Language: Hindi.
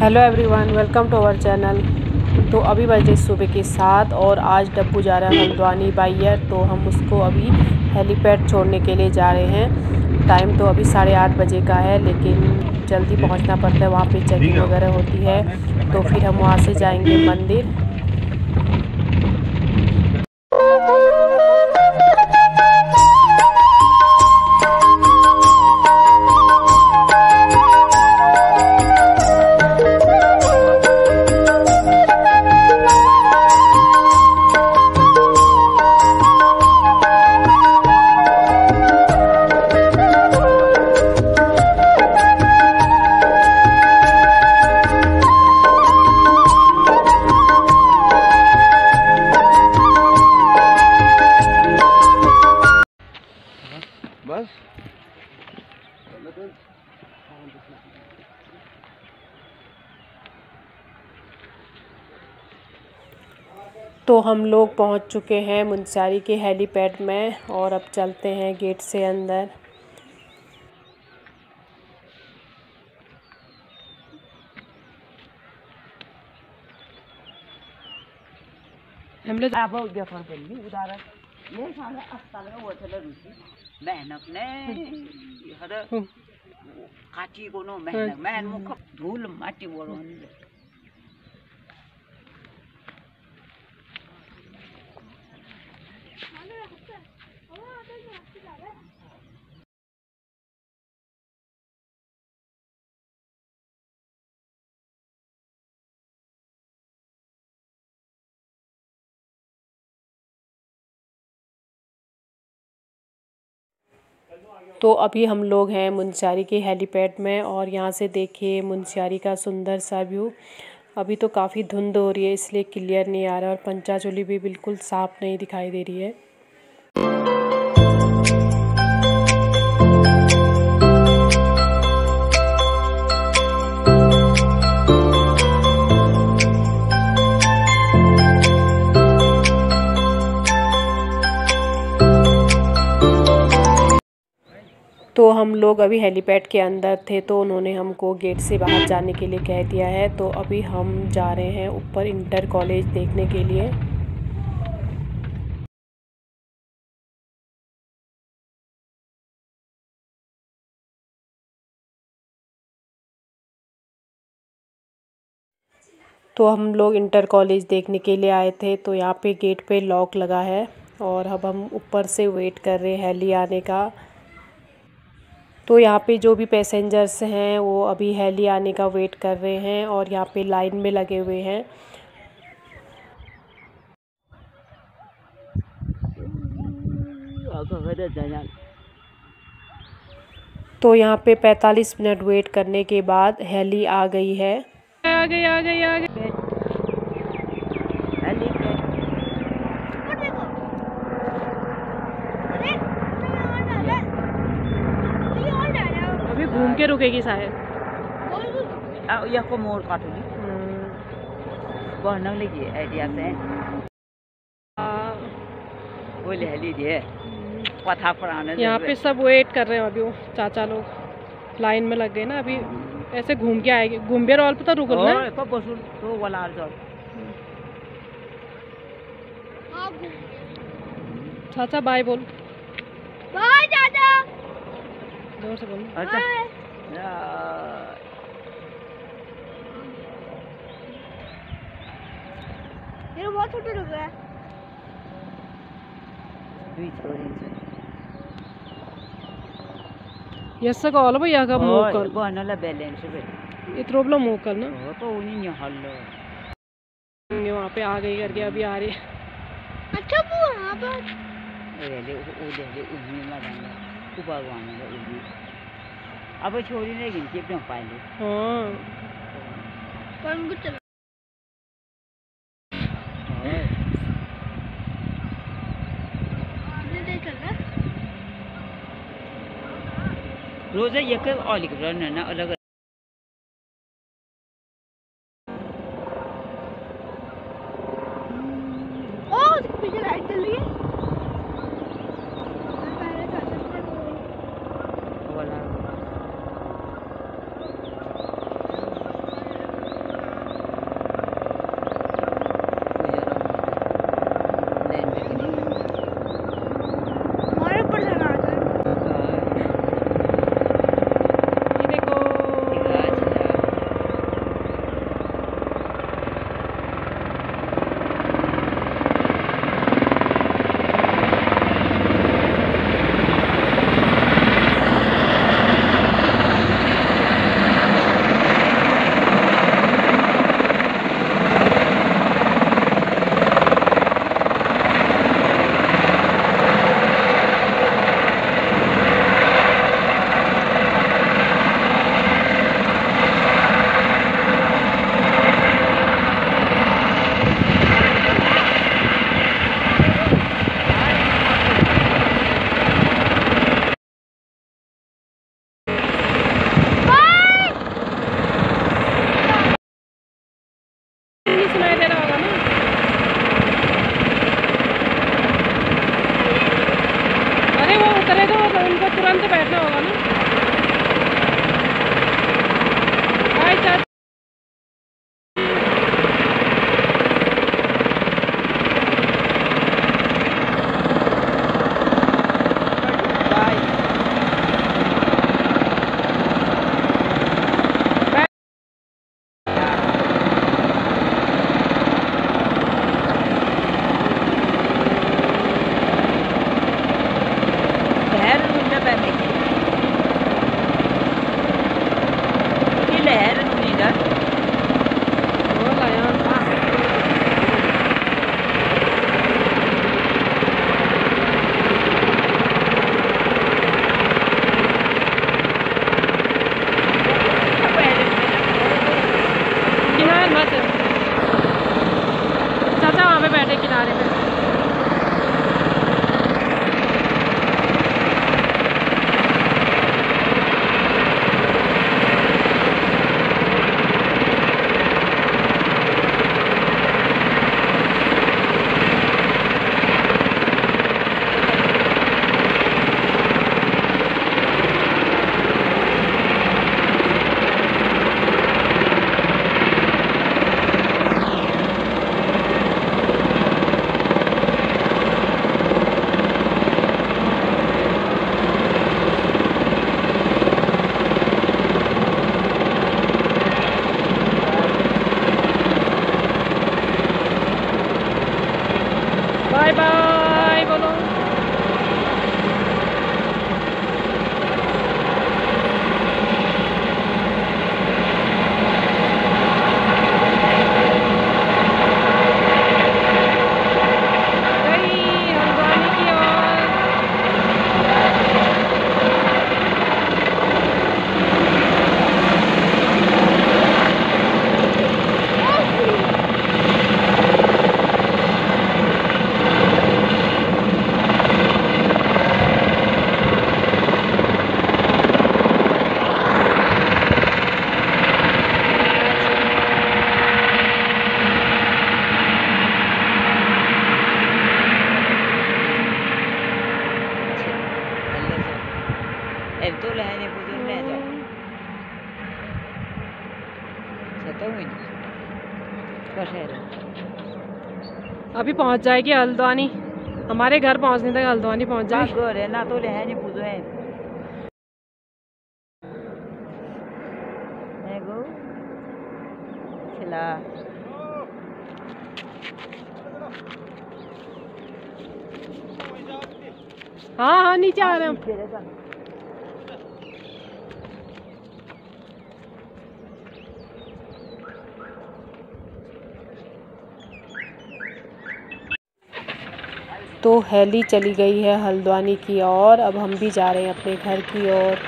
Hello everyone welcome to our channel. तो अभी बजे सुबह के साथ और आज डब्बू जा रहा है हल्द्वानी बाइयर तो हम उसको अभी हेलीपैड छोड़ने के लिए जा रहे हैं। टाइम तो अभी साढ़े आठ बजे का है लेकिन जल्दी पहुँचना पड़ता है वहाँ पे चेकिंग वगैरह होती है। तो फिर हम वहाँ से जाएँगे मंदिर। तो हम लोग पहुँच चुके हैं मुंसारी के हेलीपैड में और अब चलते हैं गेट से अंदर। हम लोग देखो जल्दी उदाहरण ये सारा अस्पताल में वो चले रुचि मेहनत ने કાચી કોનો મહેનત મહેન મુખ ધૂલ માટી બોલો અંદર तो अभी हम लोग हैं मुंशियारी के हेलीपैड में और यहाँ से देखिए मुंशियारी का सुंदर सा व्यू। अभी तो काफ़ी धुंध हो रही है, इसलिए क्लियर नहीं आ रहा और पंचाचोली भी बिल्कुल साफ़ नहीं दिखाई दे रही है। तो हम लोग अभी हेलीपैड के अंदर थे तो उन्होंने हमको गेट से बाहर जाने के लिए कह दिया है। तो अभी हम जा रहे हैं ऊपर इंटर कॉलेज देखने के लिए। तो हम लोग इंटर कॉलेज देखने के लिए आए थे तो यहाँ पे गेट पे लॉक लगा है और अब हम ऊपर से वेट कर रहे हैं हेली आने का। तो यहाँ पे जो भी पैसेंजर्स हैं वो अभी हेली आने का वेट कर रहे हैं और यहाँ पे लाइन में लगे हुए हैं। तो यहाँ पे 45 मिनट वेट करने के बाद हेली आ गई है। आ गई आ गई आ गई अभी घूम के रुकेगी शायद। या को मोड़ काटूँगी। बहन लगी आइडिया से। वो ले लीजिए। पथा पर यहाँ पे सब वेट कर रहे हैं अभी वो चाचा लोग। लाइन में लग गए ना अभी ऐसे घूम के आएँगे। घूम भी रोल पता रुक ना। को बसुल तो वाला आ जाओ। चाचा बाय बोल। बाय दादा ज़ोर से बोल। अच्छा। ये बहुत छोटे लोग हैं। दुई छोरी यस्सा का ऑल भैया का मुँह कर। बहनला बैलेंस बे इतना मुँह कर ना। हो तो उन्हीं ने हल्लो ये वहाँ पे आ गई करके अभी आ रही। अच्छा वो वहाँ पर। ले ले ओ ले ले उन्हीं में लगाना तू भगवान का उन्हीं अब छोरी ने गिनती अपने पाली हाँ। चल रहा? रोज एक अलग रन ना अलग तो उनको तुरंत बैठना होगा ना? अभी पहुँच जाएगी हल्द्वानी। हमारे घर पहुँचने तक हल्द्वानी पहुँच जाएगी। ना तो ले नहीं पूजो है। हाँ हाँ नीचे आ रहे हैं तो हेली चली गई है हल्द्वानी की ओर। अब हम भी जा रहे हैं अपने घर की ओर।